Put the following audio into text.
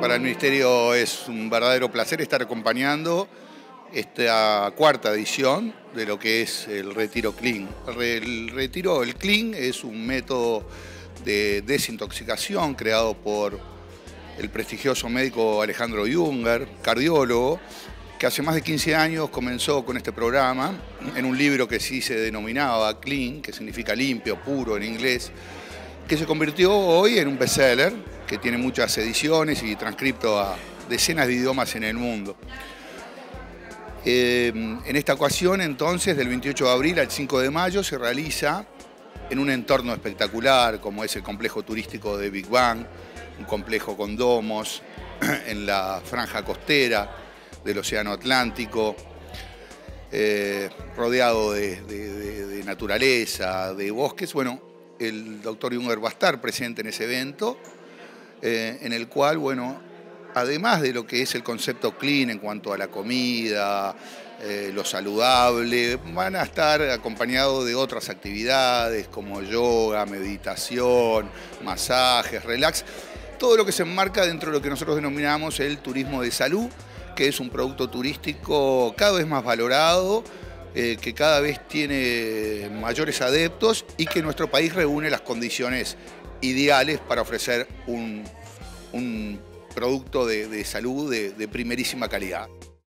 Para el Ministerio es un verdadero placer estar acompañando esta cuarta edición de lo que es el Retiro Clean. El Retiro, el Clean, es un método de desintoxicación creado por el prestigioso médico Alejandro Junger, cardiólogo, que hace más de 15 años comenzó con este programa en un libro que sí se denominaba Clean, que significa limpio, puro en inglés, que se convirtió hoy en un bestseller que tiene muchas ediciones y transcripto a decenas de idiomas en el mundo. Eh, en esta ocasión, entonces, del 28 de abril al 5 de mayo, se realiza en un entorno espectacular, como es el complejo turístico de Big Bang, un complejo con domos en la franja costera del Océano Atlántico, eh, rodeado de, naturaleza, de bosques. Bueno, el doctor Junger va a estar presente en ese evento, eh, en el cual, bueno, además de lo que es el concepto clean en cuanto a la comida, eh, lo saludable, van a estar acompañados de otras actividades como yoga, meditación, masajes, relax, todo lo que se enmarca dentro de lo que nosotros denominamos el turismo de salud, que es un producto turístico cada vez más valorado, eh, que cada vez tiene mayores adeptos y que nuestro país reúne las condiciones ideales para ofrecer un, producto de, salud de primerísima calidad.